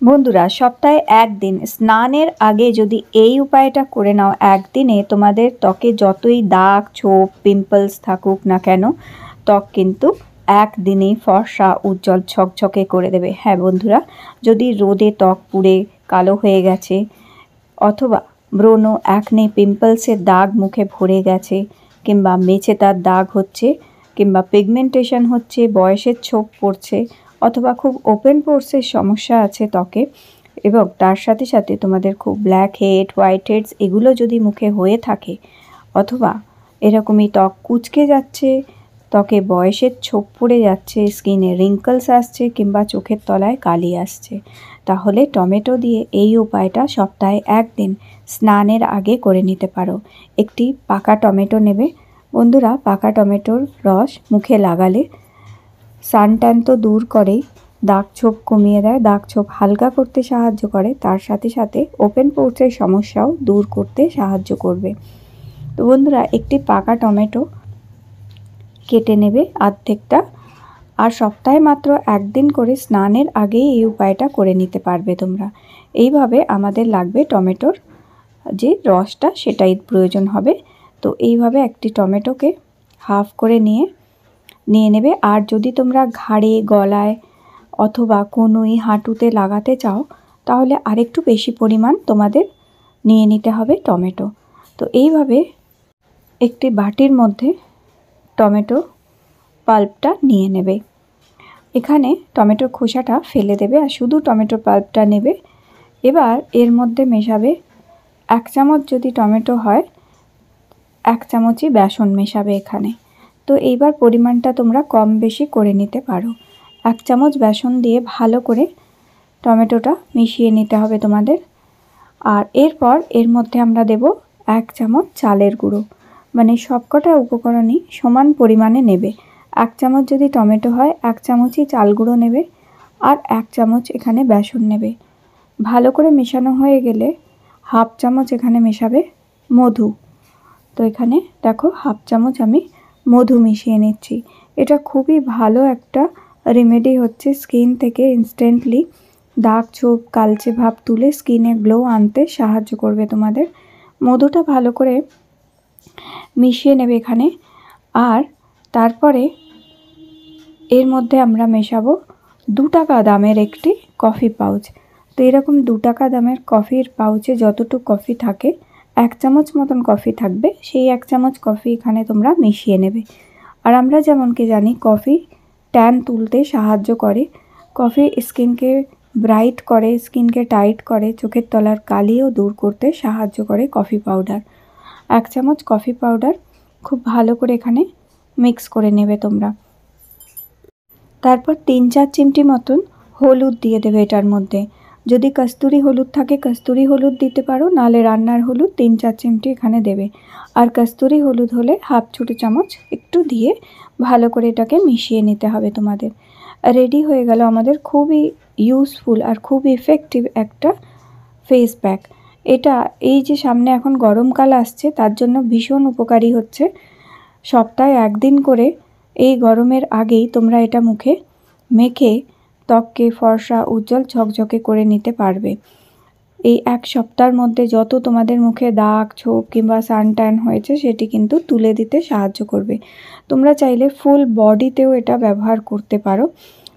বন্ধুরা, সপ্তাহে একদিন। স্নানের আগে যদি এই উপায়টা করে নাও, একদিনে তোমাদের ত্বকে যতই দাগ, ছোপ, পিম্পলস থাকুক না কেন, ত্বক কিন্তু একদিনেই ফর্সা, উজ্জ্বল ছকছকে করে দেবে। হ্যাঁ বন্ধুরা, যদি রোদে ত্বক পুড়ে কালো হয়ে গেছে, অথবা ব্রণ, একনে পিম্পলসের দাগ মুখে ভরে গেছে, কিংবা মেছে তার দাগ হচ্ছে, কিংবা পিগমেন্টেশন হচ্ছে, বয়সের ছোপ পড়ছে অথবা খুব ওপেন পোর্সের সমস্যা আছে ত্বকে, এবং তার সাথে সাথে তোমাদের খুব ব্ল্যাক হেড হোয়াইট হেডস এগুলো যদি মুখে হয়ে থাকে, অথবা এরকমই ত্বক কুচকে যাচ্ছে, ত্বকে বয়সের ছোপ পড়ে যাচ্ছে স্কিনে রিঙ্কলস আসছে, কিংবা চোখের তলায় কালি আসছে, তাহলে টমেটো দিয়ে এই উপায়টা সপ্তাহে একদিন স্নানের আগে করে নিতে পারো। একটি পাকা টমেটো নেবে। বন্ধুরা, পাকা টমেটোর রস মুখে লাগালে সানট্যান তো দূর করেই দাগ ছোপ কমিয়ে দেয়, দাগ ছোপ হালকা করতে সাহায্য করে, তার সাথে সাথে ওপেন পোর্সের সমস্যাও দূর করতে সাহায্য করবে। তো বন্ধুরা, একটি পাকা টমেটো কেটে নেবে অর্ধেকটা আর সপ্তাহে মাত্র একদিন করে স্নানের আগেই এই উপায়টা করে নিতে পারবে তোমরা। এইভাবে আমাদের লাগবে টমেটোর যে রসটা, সেটাই প্রয়োজন হবে। তো এইভাবে একটি টমেটোকে হাফ করে নিয়ে নিয়ে নেবে। আর যদি তোমরা ঘাড়ে, গলায় অথবা কোনোই হাঁটুতে লাগাতে চাও, তাহলে আরেকটু বেশি পরিমাণ তোমাদের নিয়ে নিতে হবে টমেটো। তো এইভাবে একটি বাটির মধ্যে টমেটো পাল্পটা নিয়ে নেবে। এখানে টমেটোর খোসাটা ফেলে দেবে আর শুধু টমেটো পাল্পটা নেবে। এবার এর মধ্যে মেশাবে এক চামচ যদি টমেটো হয়, এক চামচই বেসন মেশাবে এখানে। তো এইবার পরিমাণটা তোমরা কম বেশি করে নিতে পারো। এক চামচ বেসন দিয়ে ভালো করে টমেটোটা মিশিয়ে নিতে হবে তোমাদের। আর এরপর এর মধ্যে আমরা দেব এক চামচ চালের গুঁড়ো। মানে সবকটা উপকরণই সমান পরিমাণে নেবে। এক চামচ যদি টমেটো হয়, এক চামচই চাল গুঁড়ো নেবে আর এক চামচ এখানে বেসন নেবে। ভালো করে মেশানো হয়ে গেলে হাফ চামচ এখানে মেশাবে মধু। তো এখানে দেখো হাফ চামচ আমি মধু মিশিয়ে নিচ্ছি। এটা খুবই ভালো একটা রেমেডি হচ্ছে স্কিন থেকে ইনস্ট্যান্টলি দাগ ছোপ কালচে ভাব তুলে স্কিনে গ্লো আনতে সাহায্য করবে তোমাদের। মধুটা ভালো করে মিশিয়ে নেবে এখানে। আর তারপরে এর মধ্যে আমরা মেশাবো দু টাকা দামের একটি কফি পাউচ তো এরকম দু টাকা দামের কফির পাউচে যতটুকু কফি থাকে এক চামচ মতন কফি থাকবে, সেই এক চামচ কফি এখানে তোমরা মিশিয়ে নেবে। আর আমরা যেমন কি জানি কফি ট্যান তুলতে সাহায্য করে। কফি স্কিনকে ব্রাইট করে স্কিনকে টাইট করে, চোখের তলার কালিও দূর করতে সাহায্য করে কফি পাউডার এক চামচ কফি পাউডার খুব ভালো করে এখানে মিক্স করে নেবে তোমরা। তারপর তিন চার চিমটি মতন হলুদ দিয়ে দেবে এটার মধ্যে। যদি কস্তুরি হলুদ থাকে, কস্তুরি হলুদ দিতে পারো, নালে রান্নার হলুদ তিন চার চিমটি এখানে দেবে। আর কস্তুরি হলুদ হলে হাফ ছোটো চামচ একটু দিয়ে ভালো করে এটাকে মিশিয়ে নিতে হবে তোমাদের। রেডি হয়ে গেল আমাদের খুবই ইউজফুল আর খুব ইফেক্টিভ একটা ফেস প্যাক এটা এই যে সামনে এখন গরমকাল আসছে, তার জন্য ভীষণ উপকারী হচ্ছে। সপ্তাহে একদিন করে এই গরমের আগেই তোমরা এটা মুখে মেখে ত্বককে ফর্সা, উজ্জ্বল, ঝকঝকে করে নিতে পারবে। এই এক সপ্তাহের মধ্যে যত তোমাদের মুখে দাগ, ছোপ কিংবা সানট্যান হয়েছে, সেটি কিন্তু তুলে দিতে সাহায্য করবে। তোমরা চাইলে ফুল বডিতেও এটা ব্যবহার করতে পারো।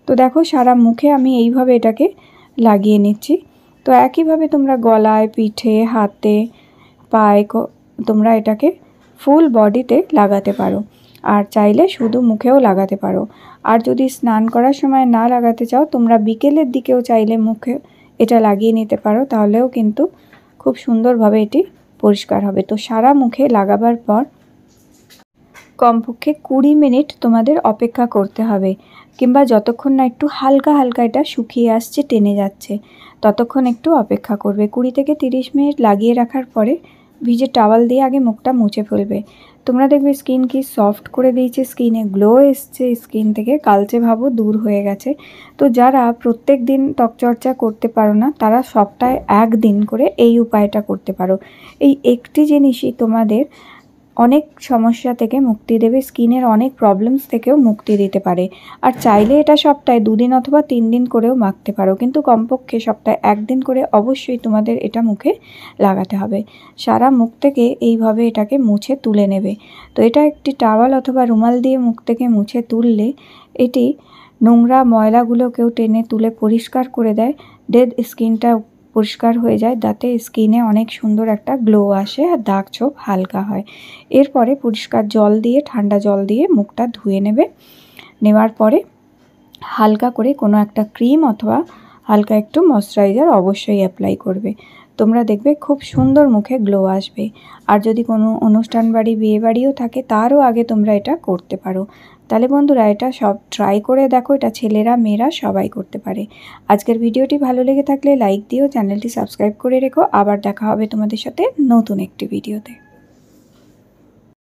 তো দেখো, সারা মুখে আমি এইভাবে এটাকে লাগিয়ে নিচ্ছি। তো একইভাবে তোমরা গলায়, পিঠে, হাতে, পায়ে তোমরা এটাকে ফুল বডিতে লাগাতে পারো। আর চাইলে শুধু মুখেও লাগাতে পারো। আর যদি স্নান করার সময় না লাগাতে চাও, তোমরা বিকেলের দিকেও চাইলে মুখে এটা লাগিয়ে নিতে পারো। তাহলেও কিন্তু খুব সুন্দরভাবে এটি পরিষ্কার হবে। তো সারা মুখে লাগাবার পর কমপক্ষে কুড়ি মিনিট তোমাদের অপেক্ষা করতে হবে, কিংবা যতক্ষণ না একটু হালকা হালকা এটা শুকিয়ে আসছে, টেনে যাচ্ছে, ততক্ষণ একটু অপেক্ষা করবে। কুড়ি থেকে তিরিশ মিনিট লাগিয়ে রাখার পরে ভিজে টাওয়াল দিয়ে আগে মুখটা মুছে ফেলবে। তোমরা দেখবে স্কিন কি সফট করে দিয়েছে, স্কিনে গ্লো এসছে, স্কিন থেকে কালচে ভাবও দূর হয়ে গেছে। তো যারা প্রত্যেক দিন ত্বকচর্চা করতে পারো না, তারা সপ্তাহে একদিন করে এই উপায়টা করতে পারো। এই একটি জিনিসই তোমাদের অনেক সমস্যা থেকে মুক্তি দেবে, স্কিনের অনেক প্রবলেমস থেকেও মুক্তি দিতে পারে। আর চাইলে এটা সপ্তাহে দুদিন অথবা তিন দিন করেও মাখতে পারো। কিন্তু কমপক্ষে সপ্তাহে একদিন করে অবশ্যই তোমাদের এটা মুখে লাগাতে হবে। সারা মুখ থেকে এইভাবে এটাকে মুছে তুলে নেবে। তো এটা একটি টাওয়াল অথবা রুমাল দিয়ে মুখ থেকে মুছে তুললে এটি নোংরা ময়লাগুলোকেও টেনে তুলে পরিষ্কার করে দেয়। ডেড স্কিনটা পরিষ্কার হয়ে যায়, যাতে স্কিনে অনেক সুন্দর একটা গ্লো আসে আর দাগ ছোপ হালকা হয়। এরপরে পরিষ্কার জল দিয়ে, ঠান্ডা জল দিয়ে মুখটা ধুয়ে নেবে। নেওয়ার পরে হালকা করে কোনো একটা ক্রিম অথবা হালকা একটু ময়শ্চারাইজার অবশ্যই অ্যাপ্লাই করবে। তোমরা দেখবে খুব সুন্দর মুখে গ্লো আসবে। আর যদি কোনো অনুষ্ঠান বাড়ি, বিয়ে বাড়িও থাকে, তারও আগে তোমরা এটা করতে পারো। তাহলে বন্ধুরা এটা সব ট্রাই করে দেখো, এটা ছেলেরা, মেয়েরা সবাই করতে পারে। আজকের ভিডিওটি ভালো লেগে থাকলে লাইক দিও চ্যানেলটি সাবস্ক্রাইব করে রেখো। আবার দেখা হবে তোমাদের সাথে নতুন একটি ভিডিওতে